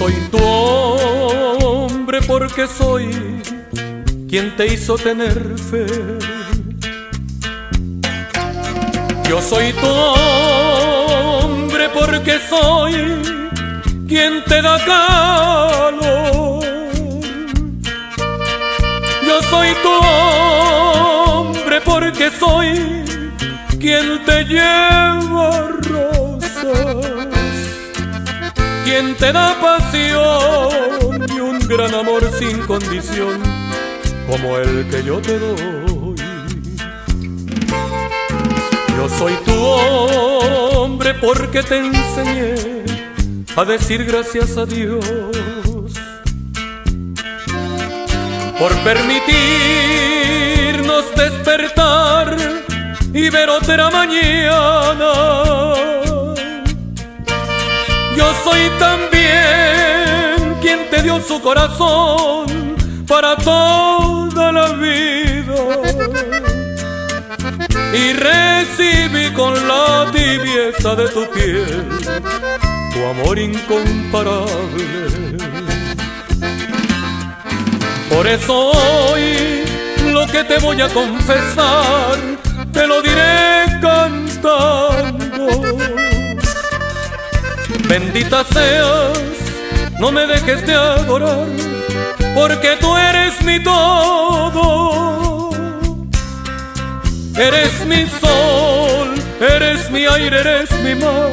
soy tu hombre porque soy quien te hizo tener fe. Yo soy tu hombre porque soy quien te da calor. Yo soy tu hombre porque soy quien te lleva rosas, quien te da pasión y un gran amor sin condición como el que yo te doy. Yo soy tu hombre porque te enseñé a decir gracias a Dios por permitirnos despertar y ver otra mañana. Yo soy también quien te dio su corazón para toda la vida y recibí con la tibieza de tu piel tu amor incomparable. Por eso hoy lo que te voy a confesar, te lo diré Bendita seas, no me dejes de adorar, porque tú eres mi todo. Eres mi sol, eres mi aire, eres mi mar,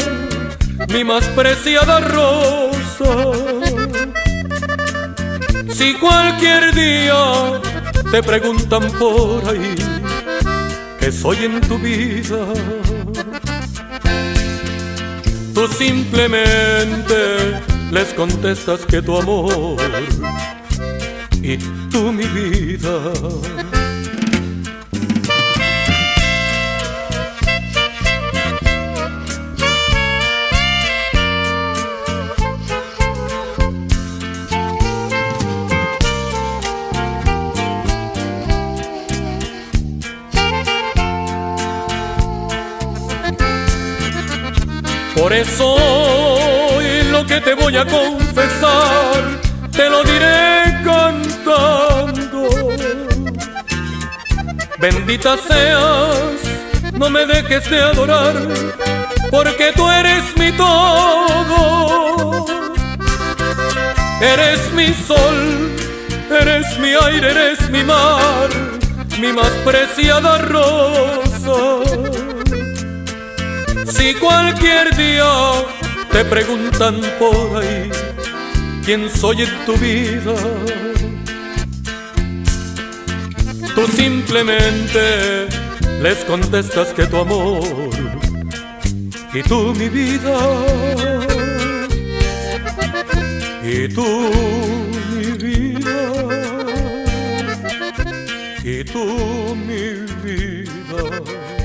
mi más preciada rosa. Si cualquier día te preguntan por ahí qué soy en tu vida, tú simplemente les contestas que tu amor y tú mi vida. Por eso hoy lo que te voy a confesar, te lo diré cantando. Bendita seas, no me dejes de adorar, porque tú eres mi todo. Eres mi sol, eres mi aire, eres mi mar, mi más preciada rosa. Si cualquier día te preguntan por ahí quién soy en tu vida, tú simplemente les contestas que tu amor y tú mi vida. Y tú mi vida. Y tú mi vida.